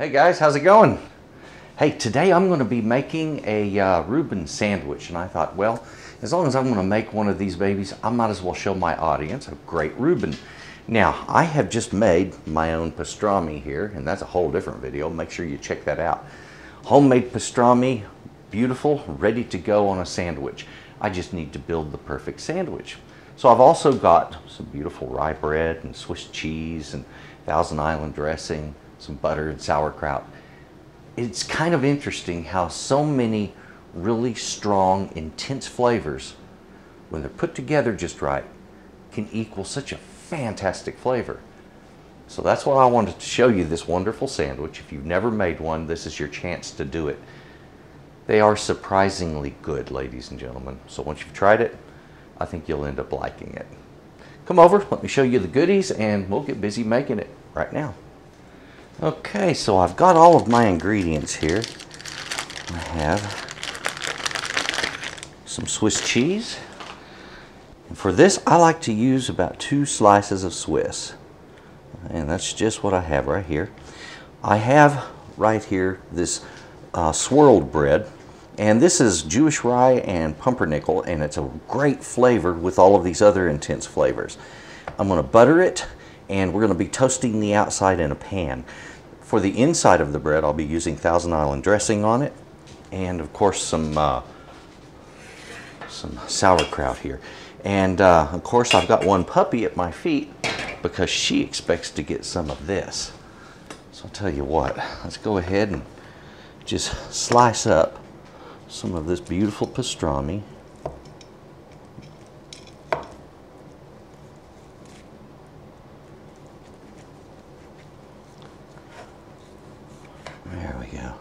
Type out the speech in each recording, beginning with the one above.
Hey guys, how's it going? Hey, today I'm going to be making a uh, Reuben sandwich, and I thought, well, as long as I'm going to make one of these babies, I might as well show my audience a great Reuben. Now, I have just made my own pastrami here, and that's a whole different video. Make sure you check that out. Homemade pastrami, beautiful, ready to go on a sandwich. I just need to build the perfect sandwich. So I've also got some beautiful rye bread and Swiss cheese and Thousand Island dressing, some butter and sauerkraut. It's kind of interesting how so many really strong, intense flavors, when they're put together just right, can equal such a fantastic flavor. So that's why I wanted to show you this wonderful sandwich. If you've never made one, this is your chance to do it. They are surprisingly good, ladies and gentlemen. So once you've tried it, I think you'll end up liking it. Come over, let me show you the goodies, and we'll get busy making it right now. Okay, so I've got all of my ingredients here. I have some Swiss cheese. And for this, I like to use about two slices of Swiss. And that's just what I have right here. I have right here this uh, swirled bread. And this is Jewish rye and pumpernickel, and it's a great flavor with all of these other intense flavors. I'm going to butter it, and we're going to be toasting the outside in a pan. For the inside of the bread, I'll be using Thousand Island dressing on it, and of course some uh, some sauerkraut here. And uh, of course I've got one puppy at my feet because she expects to get some of this. So I'll tell you what, let's go ahead and just slice up some of this beautiful pastrami. There we go.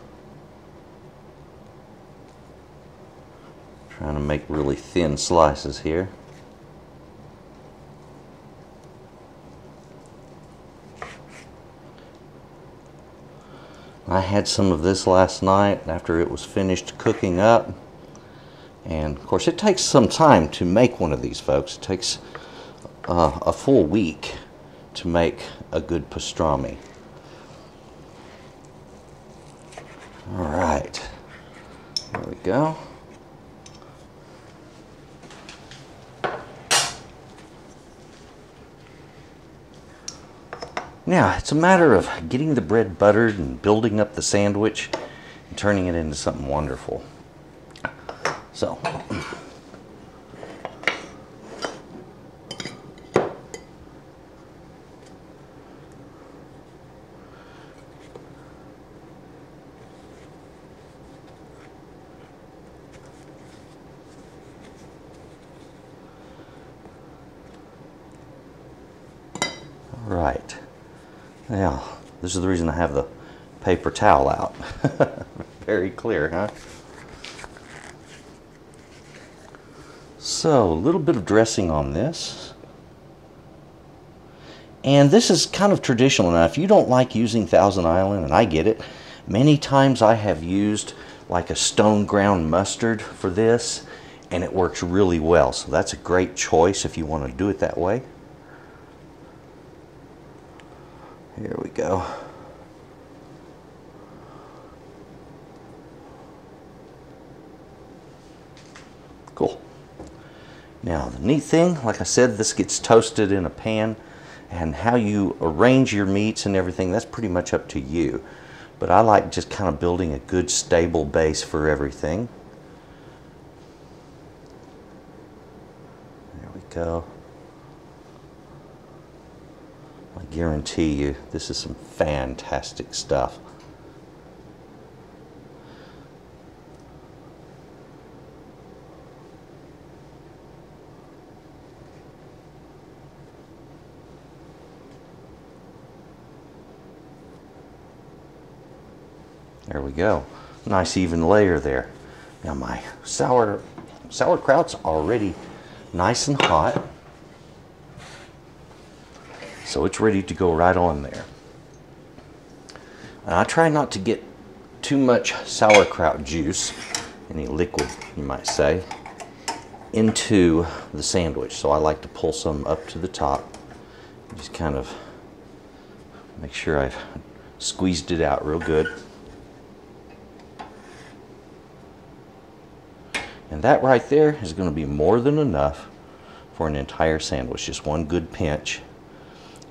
Trying to make really thin slices here. I had some of this last night after it was finished cooking up. And of course, it takes some time to make one of these, folks. It takes uh, a full week to make a good pastrami. All right, there we go. Now, it's a matter of getting the bread buttered and building up the sandwich and turning it into something wonderful. So, right. Now, this is the reason I have the paper towel out. Very clear, huh? So, a little bit of dressing on this. And this is kind of traditional. Now, if you don't like using Thousand Island, and I get it, many times I have used like a stone ground mustard for this, and it works really well. So that's a great choice if you want to do it that way. Here we go. Cool. Now the neat thing, like I said, this gets toasted in a pan and how you arrange your meats and everything, that's pretty much up to you. But I like just kind of building a good stable base for everything. There we go. I guarantee you this is some fantastic stuff. There we go. Nice even layer there. Now my sour sauerkraut's already nice and hot. So it's ready to go right on there. And I try not to get too much sauerkraut juice, any liquid you might say, into the sandwich. So I like to pull some up to the top. Just kind of make sure I've squeezed it out real good. And that right there is going to be more than enough for an entire sandwich, just one good pinch.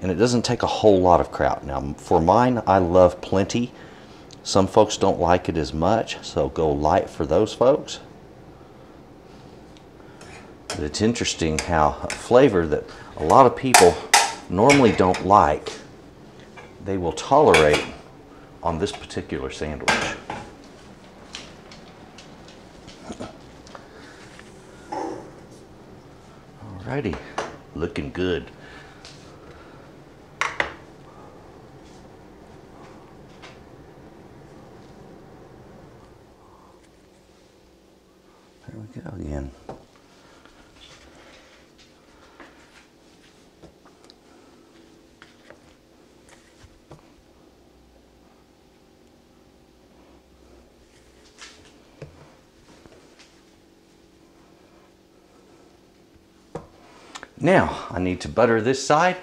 And it doesn't take a whole lot of kraut. Now, for mine, I love plenty. Some folks don't like it as much, so go light for those folks. But it's interesting how a flavor that a lot of people normally don't like, they will tolerate on this particular sandwich. Alrighty, looking good. Go again. Now, I need to butter this side.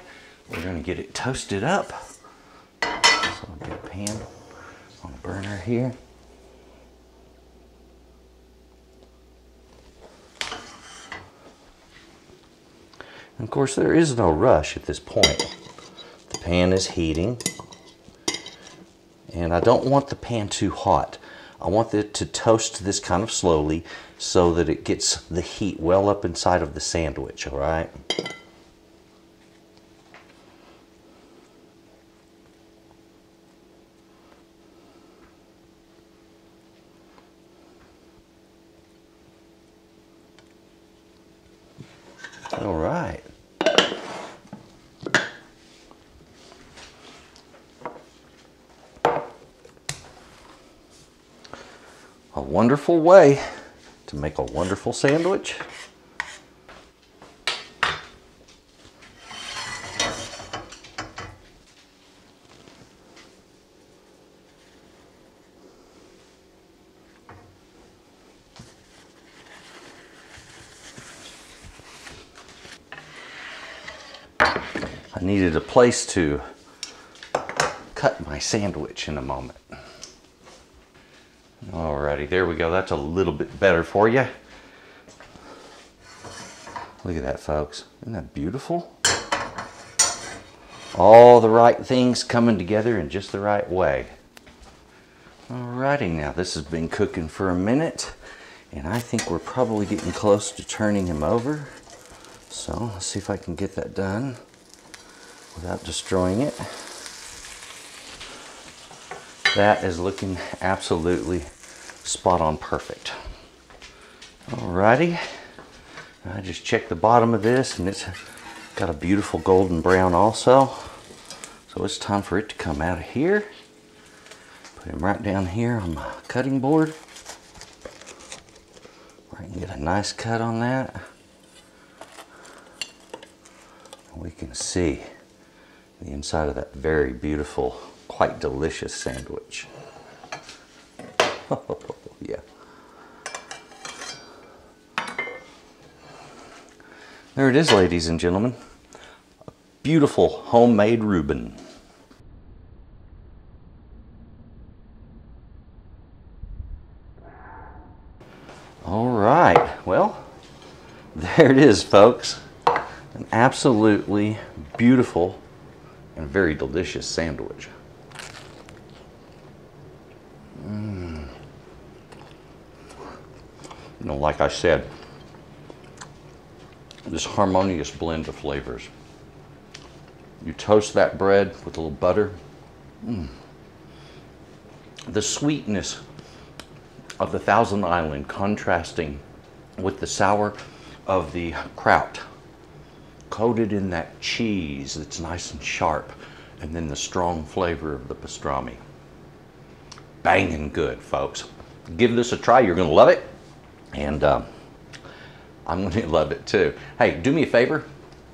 We're going to get it toasted up. So I'll get a pan on the burner here. And of course, there is no rush at this point. The pan is heating. And I don't want the pan too hot. I want it to toast this kind of slowly so that it gets the heat well up inside of the sandwich, all right? All right. A wonderful way to make a wonderful sandwich. I needed a place to cut my sandwich in a moment. Alrighty, there we go. That's a little bit better for you. Look at that, folks. Isn't that beautiful? All the right things coming together in just the right way. Alrighty, now this has been cooking for a minute, and I think we're probably getting close to turning him over. So let's see if I can get that done without destroying it. That is looking absolutely spot on perfect. Alrighty, I just checked the bottom of this and it's got a beautiful golden brown also. So it's time for it to come out of here. Put him right down here on my cutting board. I can get a nice cut on that. We can see the inside of that very beautiful, quite delicious sandwich. Yeah. There it is, ladies and gentlemen. A beautiful homemade Reuben. All right, well, there it is, folks. An absolutely beautiful and very delicious sandwich. Mm. You know, like I said, this harmonious blend of flavors. You toast that bread with a little butter. Mm. The sweetness of the Thousand Island contrasting with the sour of the kraut coated in that cheese that's nice and sharp and then the strong flavor of the pastrami. Banging good, folks. Give this a try. You're going to love it. And um, I'm going to love it too. Hey, do me a favor.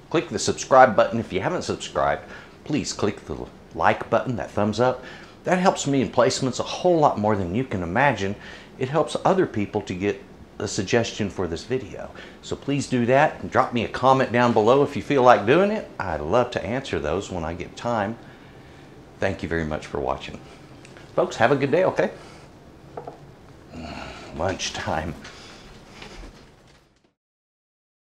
Click the subscribe button. If you haven't subscribed, please click the like button, that thumbs up. That helps me in placements a whole lot more than you can imagine. It helps other people to get a suggestion for this video. So please do that and drop me a comment down below if you feel like doing it. I'd love to answer those when I get time. Thank you very much for watching. Folks, have a good day, okay? Lunchtime.